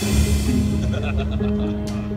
Ha ha ha ha ha ha.